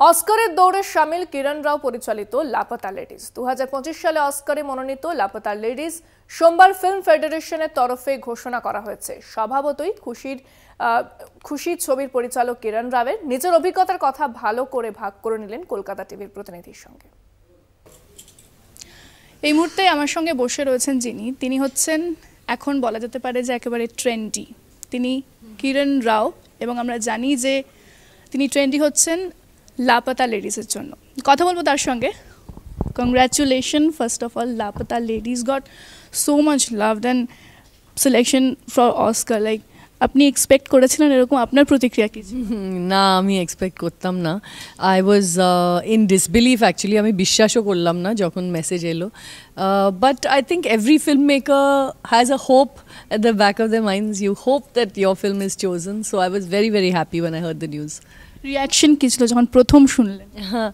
অস্কারের দৌড়ে সামিল কিরণ রাও পরিচালিত লাপাতা লেডিস। দু হাজার পঁচিশ সালে অস্কারে মনোনীত লাপাতা লেডিস সোমবার ফিল্ম ফেডারেশনের তরফে ঘোষণা করা হয়েছে। স্বভাবতই খুশির খুশি ছবির পরিচালক কিরণ রাওয়ের নিজের অভিজ্ঞতার কথা ভালো করে ভাগ করে নিলেন কলকাতা টিভির প্রতিনিধির সঙ্গে। এই মুহূর্তে আমার সঙ্গে বসে রয়েছেন যিনি, তিনি হচ্ছেন এখন বলা যেতে পারে যে একেবারে ট্রেন্ডি। তিনি কিরণ রাও এবং আমরা জানি যে তিনি ট্রেন্ডি হচ্ছেন লাপাতা লেডিসের জন্য। কথা বলব তার সঙ্গে। Congratulation first of all Laapataa Ladies got so much loved and selection for Oscar like আপনি এক্সপেক্ট করেছিলেন এরকম? আপনার প্রতিক্রিয়া কি? না, আমি এক্সপেক্ট করতাম না। I was in disbelief actually আমি বিশ্বাসও করলাম না যখন মেসেজ এলো। But I think every film maker has a hope at the back of the minds you hope that your film is chosen so I was very very happy when I heard the news reaction কি ছিল যখন প্রথম শুনলেন? হ্যাঁ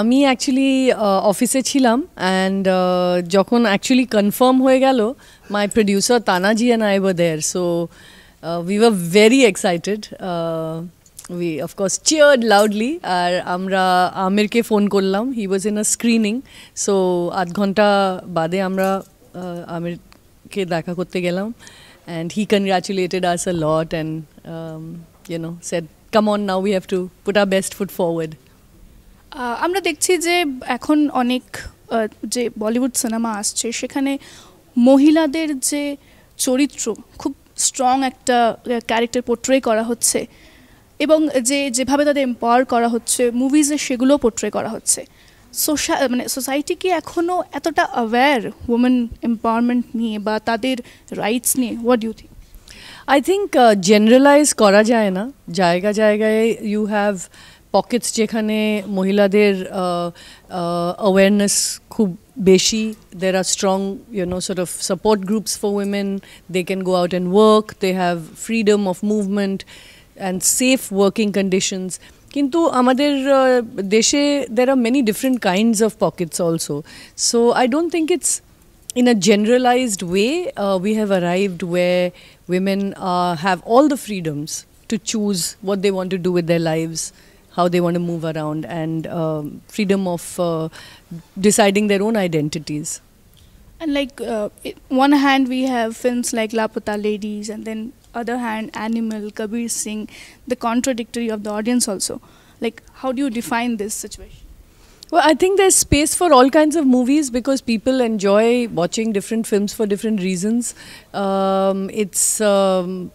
আমি actually অফিসে ছিলাম and যখন অ্যাকচুয়ালি কনফার্ম হয়ে গেল my producer Tanaji and I were there so we were very excited we of course cheered loudly আর আমরা আমিরকে ফোন করলাম he was in a screening so আধ ঘণ্টা বাদে আমরা আমিরকে দেখা করতে গেলাম and he congratulated us a lot and you know set come on now we have to put our best foot forward আমরা দেখছি যে এখন অনেক যে বলিউড সিনেমা আসছে, সেখানে মহিলাদের যে চরিত্র, খুব স্ট্রং একটা ক্যারেক্টার পোট্রে করা হচ্ছে এবং যে, যেভাবে তাদের এম্পাওয়ার করা হচ্ছে মুভিজে সেগুলো পোট্রে করা হচ্ছে। সোশা মানে সোসাইটি কি এখনও এতটা অ্যাওয়্যার উমেন এম্পাওয়ারমেন্ট নিয়ে বা তাদের রাইটস নিয়ে? What you think I think generalize করা যায় না। জায়গা জায়গায় ইউ হ্যাভ পকেটস যেখানে মহিলাদের অ্যাওয়ারনেস খুব বেশি। There are strong you know sort of support groups for women they can go out and work they have freedom of movement and safe working conditions কিন্তু আমাদের uh, দেশে there are many different kinds of pockets also so I don't think it's in a generalized way, uh, we have arrived where women uh, have all the freedoms to choose what they want to do with their lives, how they want to move around, and um, freedom of uh, deciding their own identities. And like uh, it, one hand we have films like Lapata Ladies, and then other hand Animal, Kabir Singh, the contradictory of the audience also. Like how do you define this situation? Well, I think there's space for all kinds of movies because people enjoy watching different films for different reasons. Um, it's um,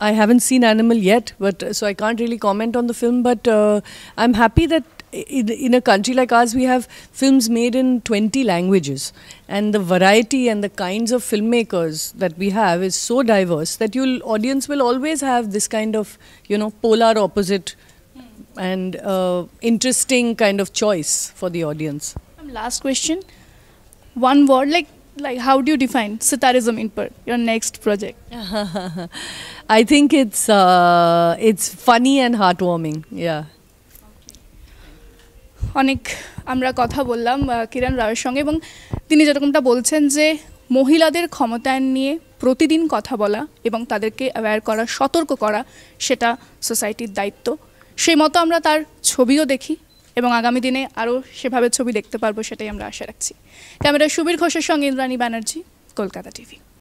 I haven't seen Animal yet, but so I can't really comment on the film. But uh, I'm happy that in, a country like ours, we have films made in 20 languages, and the variety and the kinds of filmmakers that we have is so diverse that you'll audience will always have this kind of you know polar opposite and uh, interesting kind of choice for the audience. Um, last question. One word like like how do you define sitarism in per your next project? I think it's uh, it's funny and heartwarming. Yeah. অনেক আমরা কথা বললাম কিরণ রাওয়ের সঙ্গে এবং তিনি যেরকমটা বলছেন যে মহিলাদের ক্ষমতায়ন নিয়ে প্রতিদিন কথা বলা এবং তাদেরকে অ্যাওয়্যার করা সতর্ক করা সেটা সোসাইটির দায়িত্ব সেই মতো আমরা তার ছবিও দেখি এবং আগামী দিনে আরও সেভাবে ছবি দেখতে পারব সেটাই আমরা আশা রাখছি। ক্যামেরা সুবীর ঘোষের সঙ্গে ইন্দ্রাণী ব্যানার্জি, কলকাতা টিভি।